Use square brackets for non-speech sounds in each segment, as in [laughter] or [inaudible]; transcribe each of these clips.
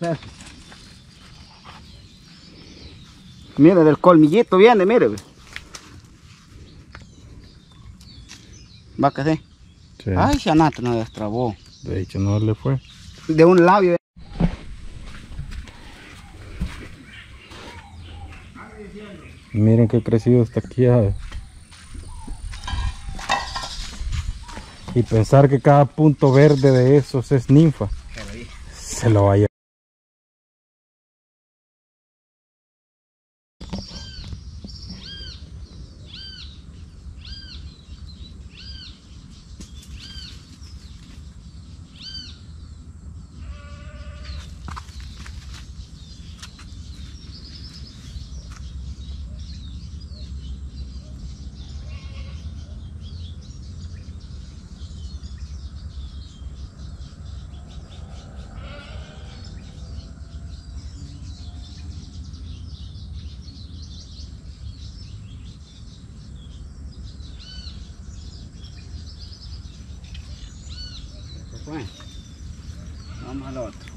[laughs] Mire, del colmillito viene, mire. ve. Va que sí. Sí. Ay, Xanato no destrabó. De hecho, no le fue. De un labio. Miren qué crecido está aquí. ah. Y pensar que cada punto verde de esos es ninfa. Se lo vaya. Se fue. Vamos al otro.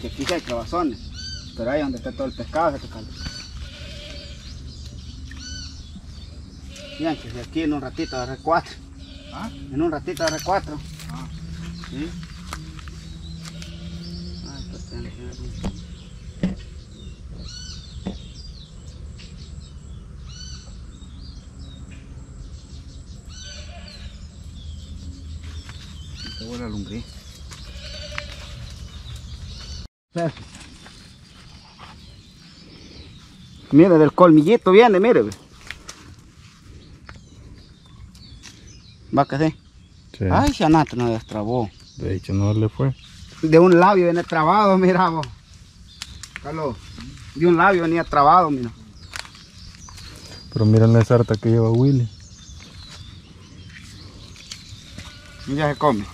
Que aquí hay clavazones, pero ahí donde está todo el pescado se toca. Bien, que aquí en un ratito agarré cuatro. En un ratito agarré cuatro. ¿Sí? Ay, pues tiene que ver un- Te huele a lumbriz. [laughs] Mire, del colmillito viene, mire. ve. Va que sí. Sí. Ay, Xanato no destrabó. De hecho, no le fue. De un labio viene trabado, [laughs] mira vos. Carlos, de un labio venía trabado, mira. Pero miren la sarta que lleva Willy. Y ya se come.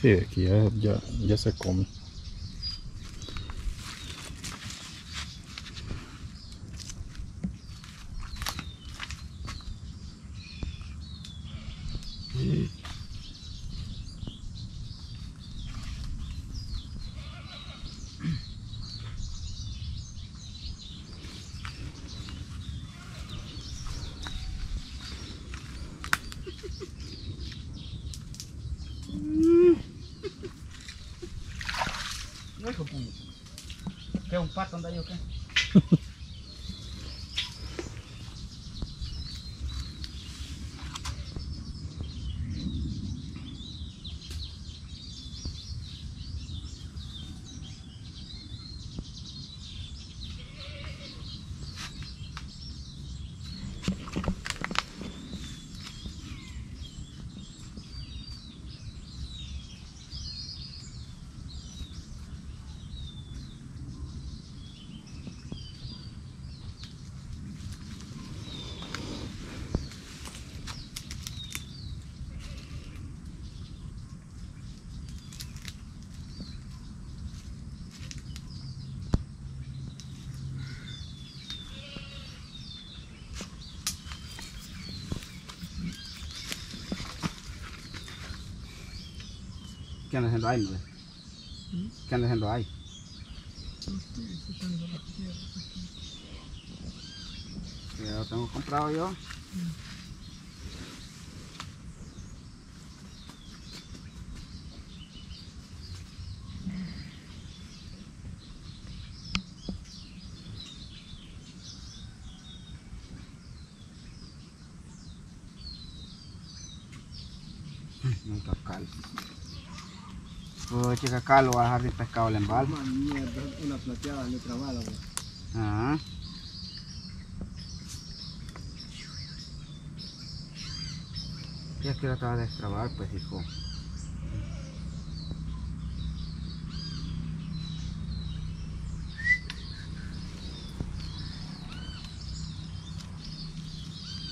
Sí, aquí ya, ya, ya se come. ¿Qué un [laughs] pato qué? ¿Qué anda haciendo ahí, ve? ¿Qué anda haciendo ahí? Ya lo tengo comprado yo. Nunca cal. Pues chica acá lo va a dejar de pescado el embal. mierda, una plateada le trabada, güey. Ajá. Ya que lo acaba de destrabar, pues hijo.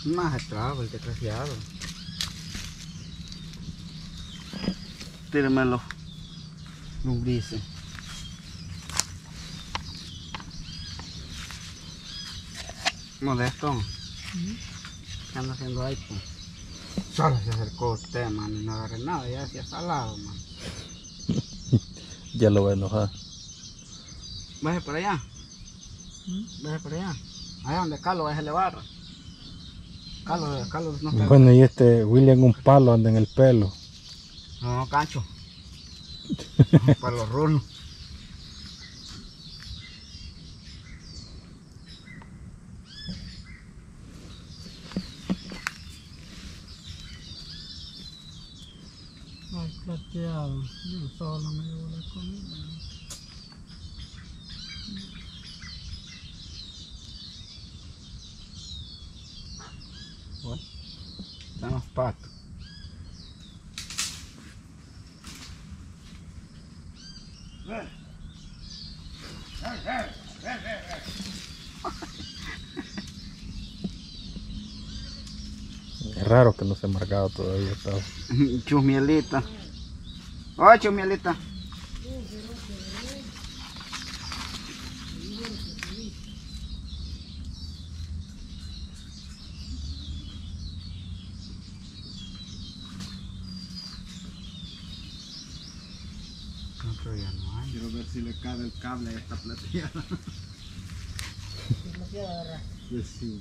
Más destraba el desgraciado. Tírenmelo lombrices. Modesto, ¿qué anda haciendo ahí? Solo se acercó usted, man, y no agarré nada, ya hacía salado, mano. [laughs] ya lo voy a enojar. Baje para allá. ¿Mm? Baje para allá. Allá donde Carlos, baje la barra. Carlos, Carlos no está. Bueno, y este William un palo anda en el pelo. No, no, cancho. Para los rulos. Ay, plateado. Yo solo me llevo la comida. Bueno, están los patos. Es raro que no se ha marcado todavía. ¿sabes? [laughs] Chusmielita. Oh, chusmielita. Otro ya no hay. Quiero ver si le cabe el cable a esta plateada. [laughs] Pues sí.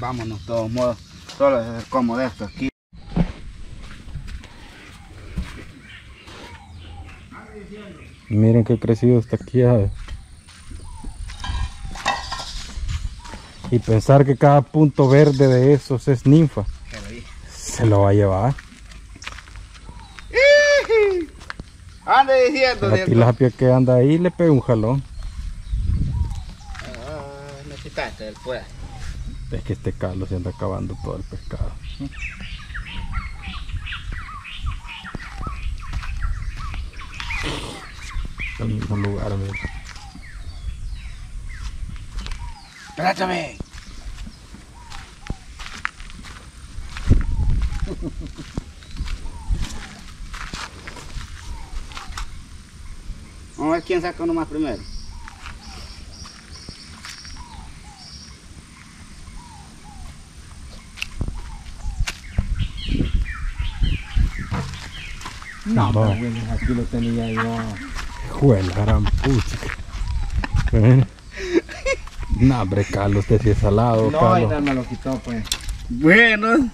Vámonos, de todos modos. Solo es cómodo esto aquí. Miren qué crecido está aquí. ¿sabes? Y pensar que cada punto verde de esos es ninfa. Se lo va a llevar. Ande diciendo, La tilapia que anda ahí le pega un jalón. Ah, me quitaste del pues. Es que este Carlos se anda acabando todo el pescado. El mismo lugar, mira. Espérate. [laughs] Vamos a ver quién saca uno más primero. No, pero William, aquí lo tenía yo. Juela, gran pucha. [laughs] ¿Eh? No, hombre, Carlos, usted sí es salado, No, Carlos. nada me lo quitó, pues. Bueno.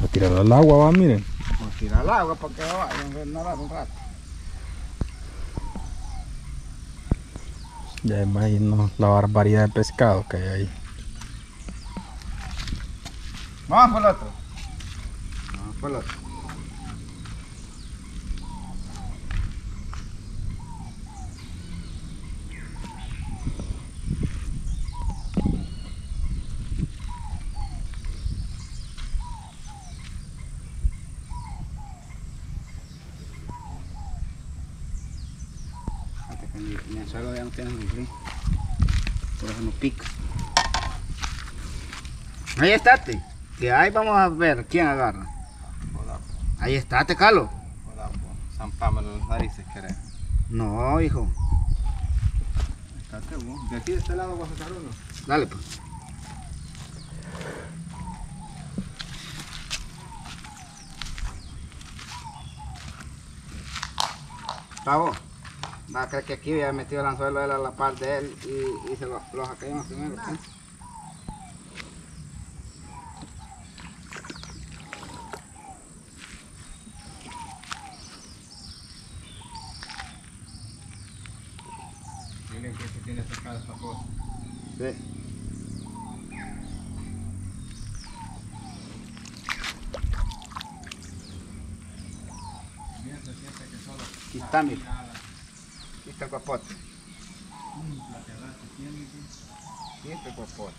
Lo tiraron al agua, va, miren. A tirar al agua para que vayan a nadar un rato. Ya imagino la barbaridad de pescado que hay ahí. Vamos por el otro. Vamos por el anzuelo ya no tiene un Por eso no pica. Ahí estate. Que ahí vamos a ver quién agarra. Ahí Carlos. Hola, pues. Zampámelo las narices, querés. No, hijo. De aquí de este lado vas a sacar uno. Dale, pues. Pavo, va a creer que aquí había metido el anzuelo él a la par de él y, y se lo, lo primero. pues. Miren que se tiene sacada esta cosa. Sí. Aquí está, mira. Aquí está el tiene. Aquí está el guapote.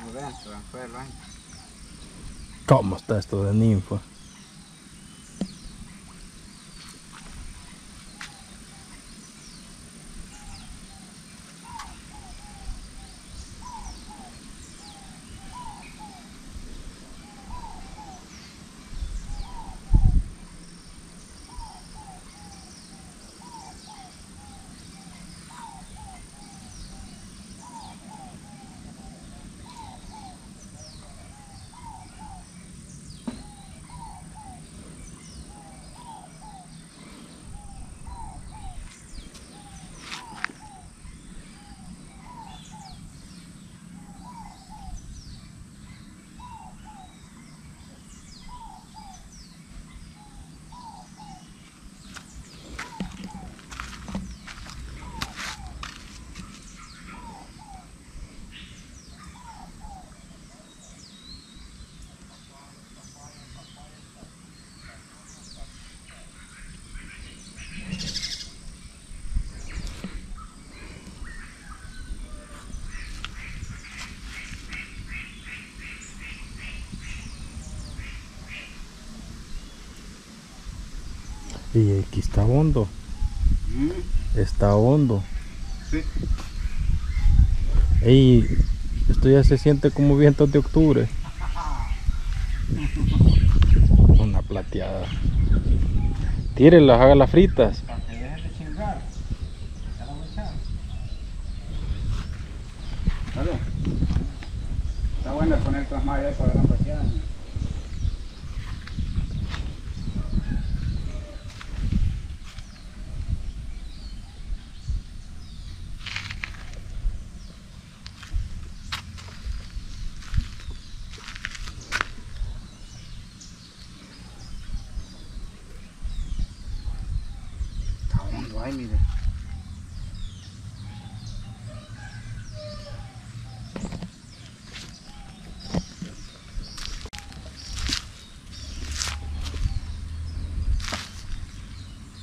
Lo dentro, ahí. ¿Cómo está esto de ninfa? Y aquí está hondo. Mm. Está hondo. Sí. Ey, esto ya se siente como vientos de octubre. Una plateada. Tírenlas, haga las fritas. Está bueno poner todas más para la paseada. Está hondo ahí, mire.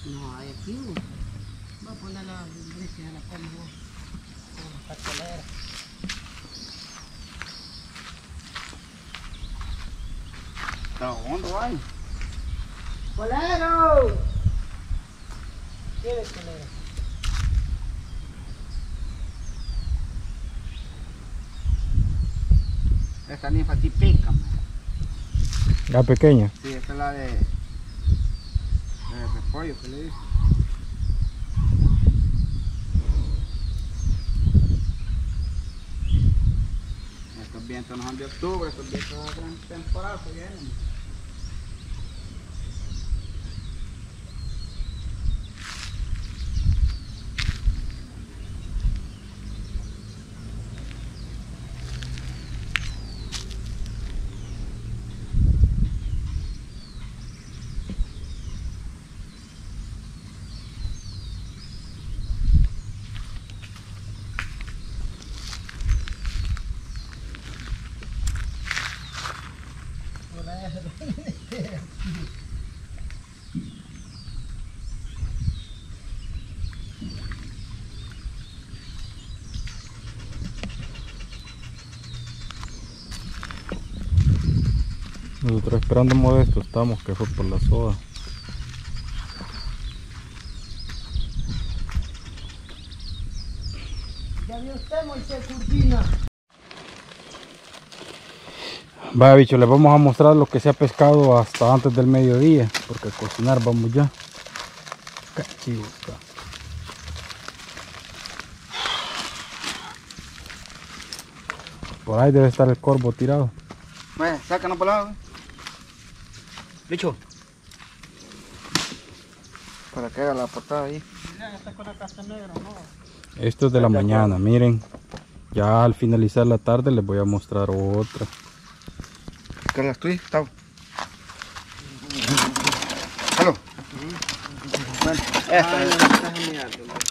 No, hay aquí. ¿no? Va a poner la brisa a la forma. Con la cartelera. Está hondo ahí. ¡Colero! ¿Qué es colero? Esta ninfa aquí pica, man. La pequeña. Sí, esta es la de. de repollo que le dice. Estos vientos no son de octubre, estos vientos de gran temporada que vienen. Nosotros esperando modesto estamos, que fue por la soda. ¿Ya vio usted, Moisés Urbina? Vaya bicho, les vamos a mostrar lo que se ha pescado hasta antes del mediodía, porque a cocinar vamos ya. Cachiuca. Por ahí debe estar el corvo tirado. Bueno, sácanos por lado. Bicho. Para que haga la portada ahí. Mira, está con la casa negra, ¿no? Esto es de la mañana, miren. Ya al finalizar la tarde les voy a mostrar otra. ¿Qué las tuyas? Está. Halo. Bueno, esta es.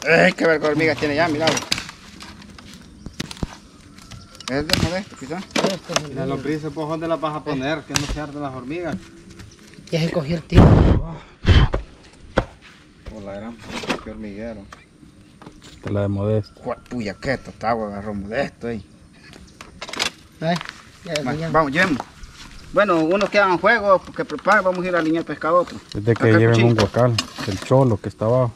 Ay, qué ver hormigas tiene ya, mirado. Es de modesto, quizás. ¿vos dónde las vas a poner? Que no se arden las hormigas. Ya se cogió el tiempo. Por la gran qué hormiguero. Esta es la de modesto. Cuál tuya, que esto está agua, agarró modesto ahí. Ya, Bueno, ya. vamos, llevemos. Bueno, unos quedan en juego, porque preparen, vamos a ir a de pescado otro. Es de que Acá el lleven un guacal, el cholo que está abajo.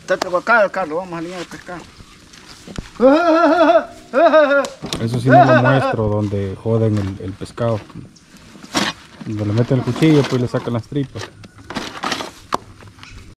Está el guacal, Carlos, vamos a la línea de pescado. Eso sí no lo [laughs] muestro donde joden el, el pescado. Donde le meten el cuchillo pues le sacan las tripas.